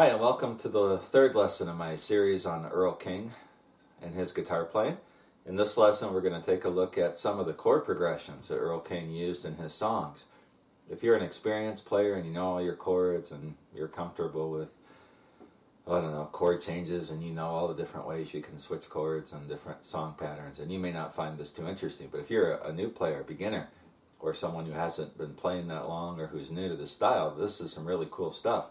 Hi, and welcome to the third lesson in my series on Earl King and his guitar playing. In this lesson, we're going to take a look at some of the chord progressions that Earl King used in his songs. If you're an experienced player and you know all your chords and you're comfortable with, I don't know, chord changes and you know all the different ways you can switch chords and different song patterns, and you may not find this too interesting. But if you're a, new player, beginner, or someone who hasn't been playing that long or who's new to the style, this is some really cool stuff.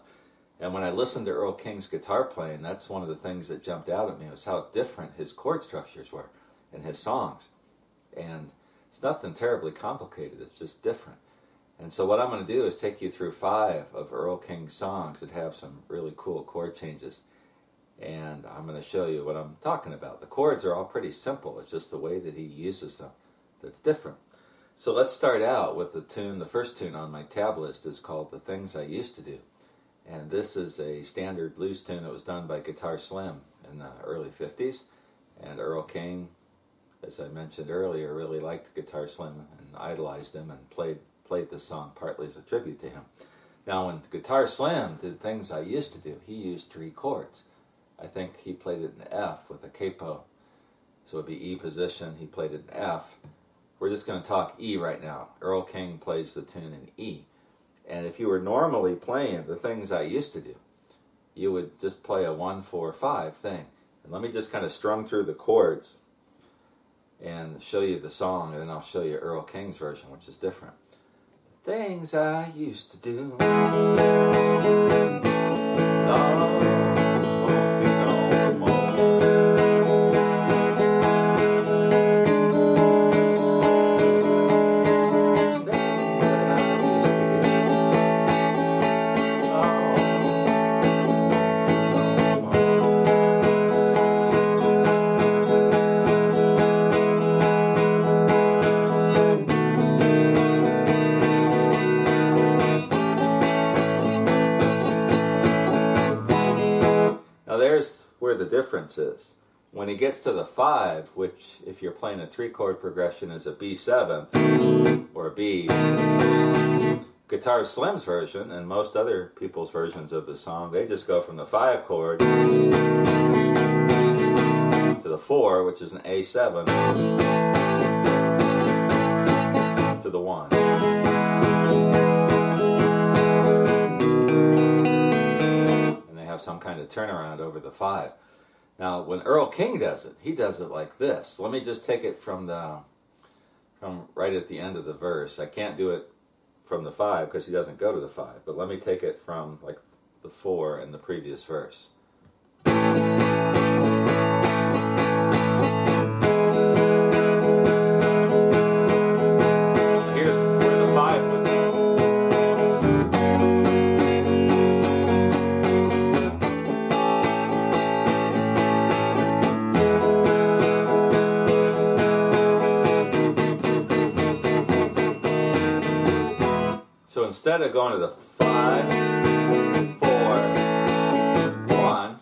And when I listened to Earl King's guitar playing, that's one of the things that jumped out at me was how different his chord structures were in his songs. And it's nothing terribly complicated, it's just different. And so what I'm going to do is take you through five of Earl King's songs that have some really cool chord changes. And I'm going to show you what I'm talking about. The chords are all pretty simple. It's just the way that he uses them that's different. So let's start out with the tune. The first tune on my tab list is called The Things I Used to Do. And this is a standard blues tune that was done by Guitar Slim in the early 50s. And Earl King, as I mentioned earlier, really liked Guitar Slim and idolized him and played, played this song partly as a tribute to him. Now, when Guitar Slim did things I used to do, he used three chords. I think he played it in F with a capo. So it would be E position, he played it in F. We're just going to talk E right now. Earl King plays the tune in E. And if you were normally playing the things I used to do, you would just play a one, four, five thing. And let me just kind of strum through the chords and show you the song, and then I'll show you Earl King's version, which is different. Things I used to do. The difference is. When he gets to the 5, which if you're playing a 3 chord progression is a B7 or a B, Guitar Slim's version and most other people's versions of the song, they just go from the 5 chord to the 4, which is an A7, to the 1. Have some kind of turnaround over the 5. Now, when Earl King does it, he does it like this. Let me just take it from the from right at the end of the verse. I can't do it from the five because he doesn't go to the five. But let me take it from like the four in the previous verse. Instead of going to the five, four, one,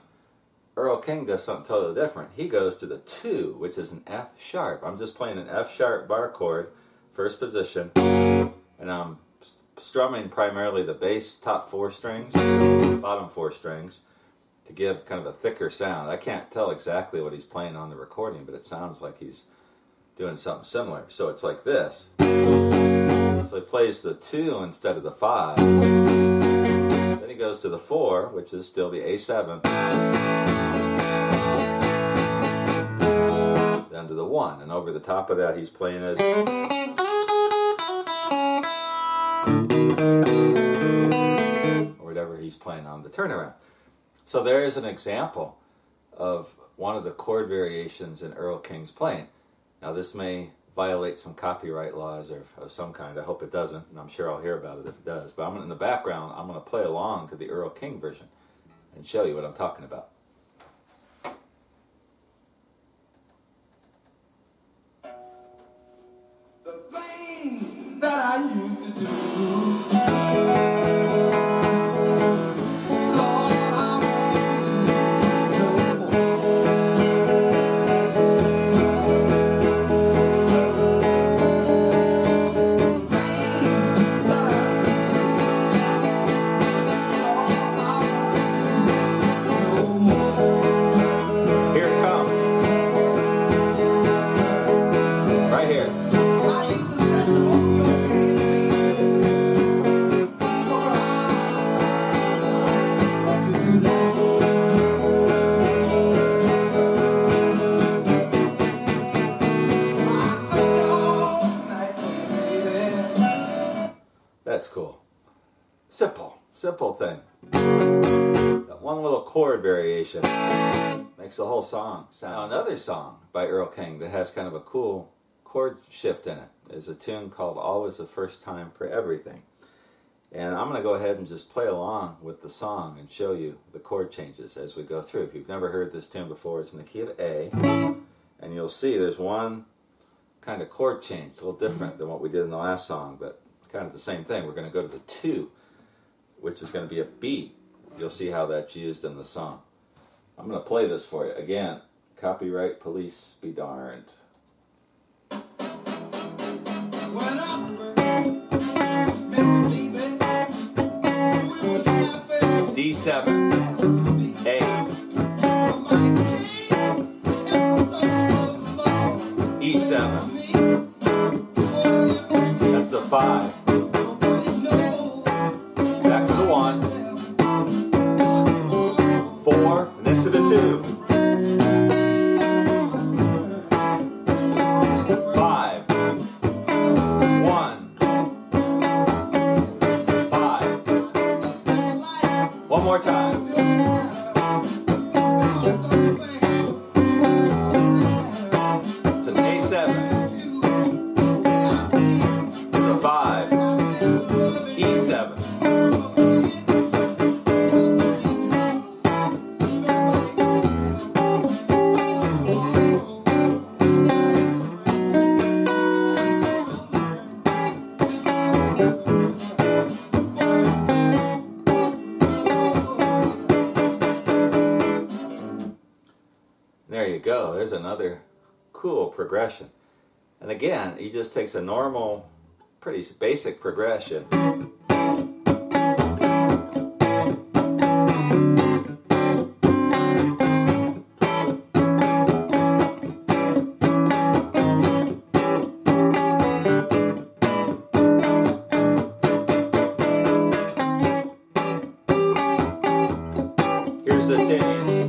Earl King does something totally different. He goes to the two, which is an F sharp. I'm just playing an F sharp bar chord, first position, and I'm strumming primarily the bass top four strings, bottom four strings, to give kind of a thicker sound. I can't tell exactly what he's playing on the recording, but it sounds like he's doing something similar. So it's like this. So he plays the 2 instead of the 5. Then he goes to the 4, which is still the A7. Then to the 1. And over the top of that he's playing as... Or whatever he's playing on the turnaround. So there is an example of one of the chord variations in Earl King's playing. Now this may violate some copyright laws or of some kind. I hope it doesn't, and I'm sure I'll hear about it if it does. But I'm in the background, I'm going to play along to the Earl King version and show you what I'm talking about. Thing. That one little chord variation makes the whole song sound. Now, another song by Earl King that has kind of a cool chord shift in it is a tune called Always the First Time for Everything. And I'm going to go ahead and just play along with the song and show you the chord changes as we go through. If you've never heard this tune before, it's in the key of A. And you'll see there's one kind of chord change, a little different than what we did in the last song, but kind of the same thing. We're going to go to the 2, which is going to be a B. You'll see how that's used in the song. I'm going to play this for you. Again, copyright police be darned. When I'm baby, we was happy. D7, A, E7. That's the 5. One There you go. There's another cool progression. And again, he just takes a normal, pretty basic progression. Here's the change.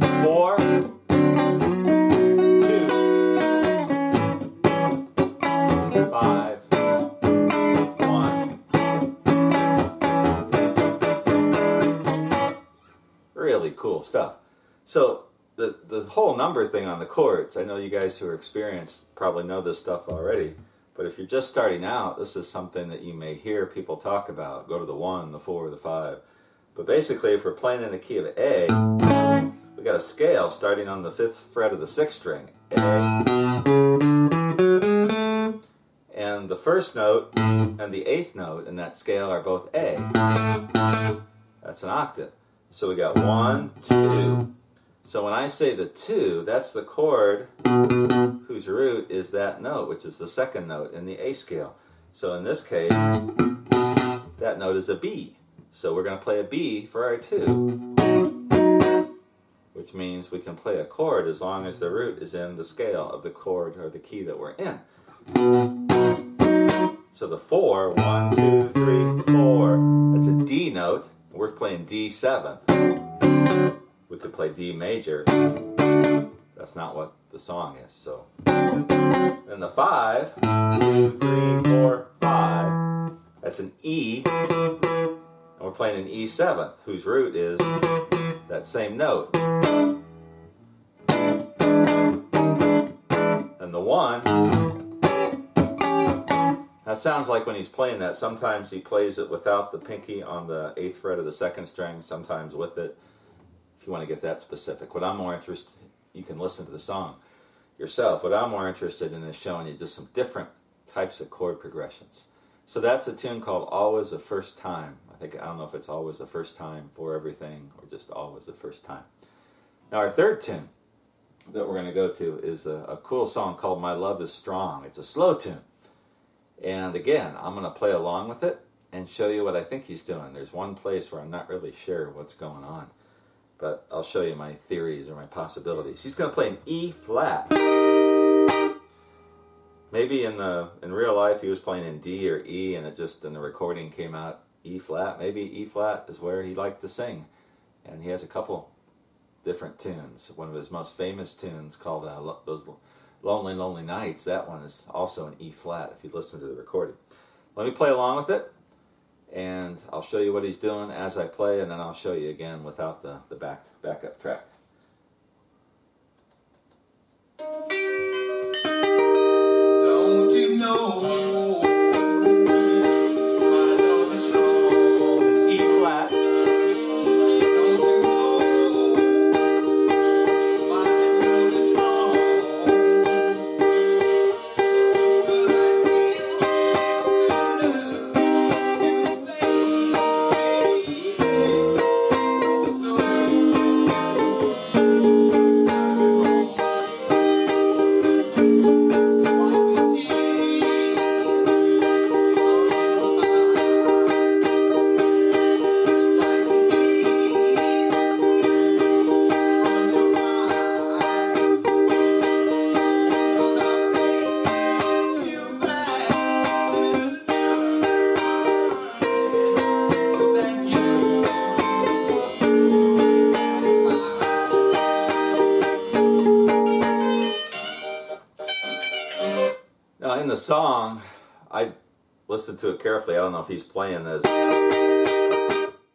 So the the whole number thing on the chords, I know you guys who are experienced probably know this stuff already. But if you're just starting out, this is something that you may hear people talk about. Go to the one, the four, the five. But basically, if we're playing in the key of A, we got a scale starting on the fifth fret of the sixth string. A. And the first note and the eighth note in that scale are both A. That's an octave. So we got one, two. So when I say the two, that's the chord whose root is that note, which is the second note in the A scale. So in this case, that note is a B. So we're going to play a B for our two, which means we can play a chord as long as the root is in the scale of the chord or the key that we're in. So the four, one, two, three, four, that's a D note. We're playing D seventh. We could play D major. That's not what the song is. So then the five, two, three, four, five. That's an E. And we're playing an E seventh, whose root is that same note. And the one, that sounds like when he's playing that, sometimes he plays it without the pinky on the eighth fret of the second string, sometimes with it, you want to get that specific. What I'm more interested, you can listen to the song yourself. What I'm more interested in is showing you just some different types of chord progressions. So that's a tune called Always the First Time. I think, I don't know if it's always the first time for everything or just always the first time. Now, our third tune that we're going to go to is a, a cool song called My Love is Strong. It's a slow tune. And again, I'm going to play along with it and show you what I think he's doing. There's one place where I'm not really sure what's going on, but I'll show you my theories or my possibilities. He's going to play an E flat. Maybe in the in real life he was playing in D or E, and it just in the recording came out E flat. Maybe E flat is where he liked to sing, and he has a couple different tunes. One of his most famous tunes called uh, Lo- "Those Lonely Lonely Nights." That one is also an E flat. If you listen to the recording, let me play along with it, and I'll show you what he's doing as I play, and then I'll show you again without the, the back backup track. Don't you know? Listened to it carefully. I don't know if he's playing this.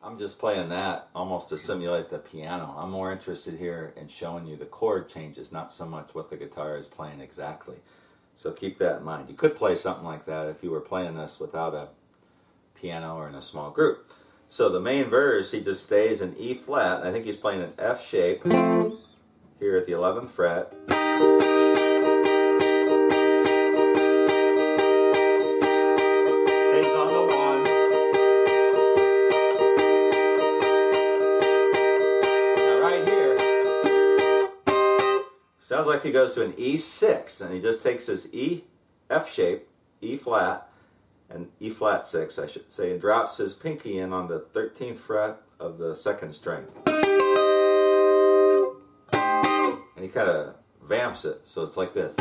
I'm just playing that almost to simulate the piano. I'm more interested here in showing you the chord changes, not so much what the guitar is playing exactly. So keep that in mind. You could play something like that if you were playing this without a piano or in a small group. So the main verse, he just stays in E flat. I think he's playing an F shape here at the 11th fret. Sounds like he goes to an E6, and he just takes his E, F shape, E flat, and E flat six, I should say, and drops his pinky in on the 13th fret of the second string. And he kind of vamps it, so it's like this.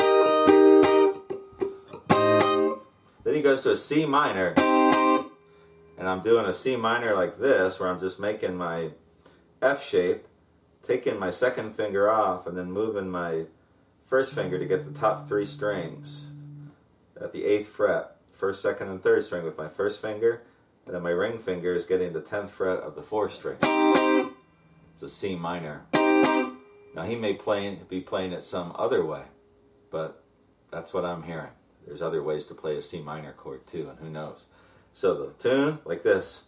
Then he goes to a C minor, and I'm doing a C minor like this, where I'm just making my F shape, taking my second finger off, and then moving my first finger to get the top three strings at the eighth fret, first, second, and third string with my first finger, and then my ring finger is getting the tenth fret of the fourth string. It's a C minor. Now he may play, be playing it some other way, but that's what I'm hearing. There's other ways to play a C minor chord too, and who knows. So the tune, like this.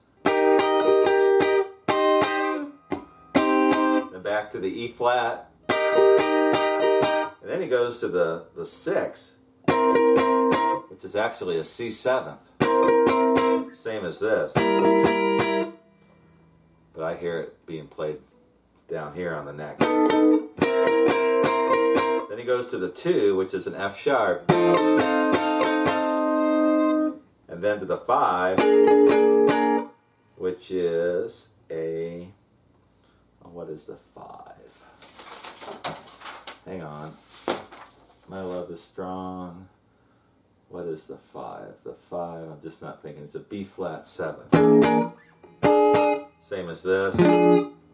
Back to the E flat. And then he goes to the, the sixth, which is actually a C seventh. Same as this. But I hear it being played down here on the neck. Then he goes to the two, which is an F sharp. And then to the five, which is a. what is the five? Hang on. My love is strong. What is the five? The five, I'm just not thinking. It's a B flat seven. Same as this.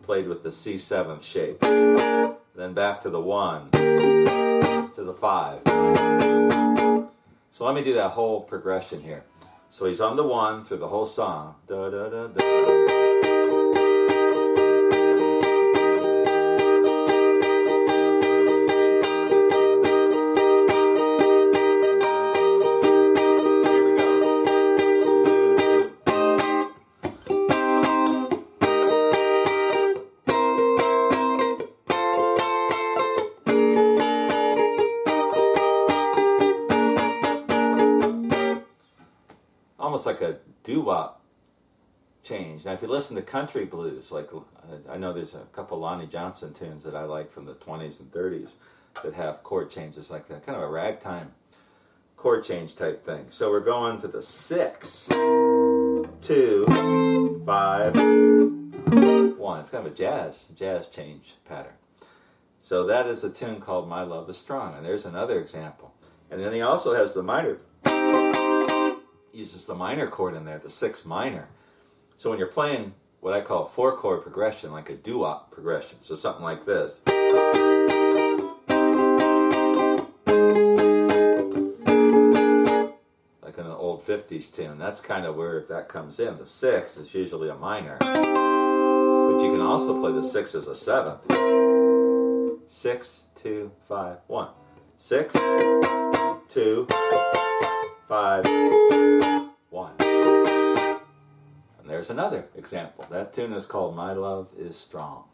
Played with the C seventh shape. Then back to the one. To the five. So let me do that whole progression here. So he's on the one through the whole song. Da, da, da. If you listen to country blues, like I know there's a couple Lonnie Johnson tunes that I like from the 20s and 30s that have chord changes like that, kind of a ragtime chord change type thing. So we're going to the six, two, five, one. It's kind of a jazz jazz change pattern. So that is a tune called "My Love Is Strong," and there's another example. And then he also has the minor He uses the minor chord in there, the six minor. So when you're playing what I call four chord progression, like a doo-wop progression, so something like this. Like an old 50s tune. That's kind of where that comes in. The six is usually a minor. But you can also play the six as a seventh. Six, two, five, one. Six, two, five, there's another example. That tune is called My Love is Strong.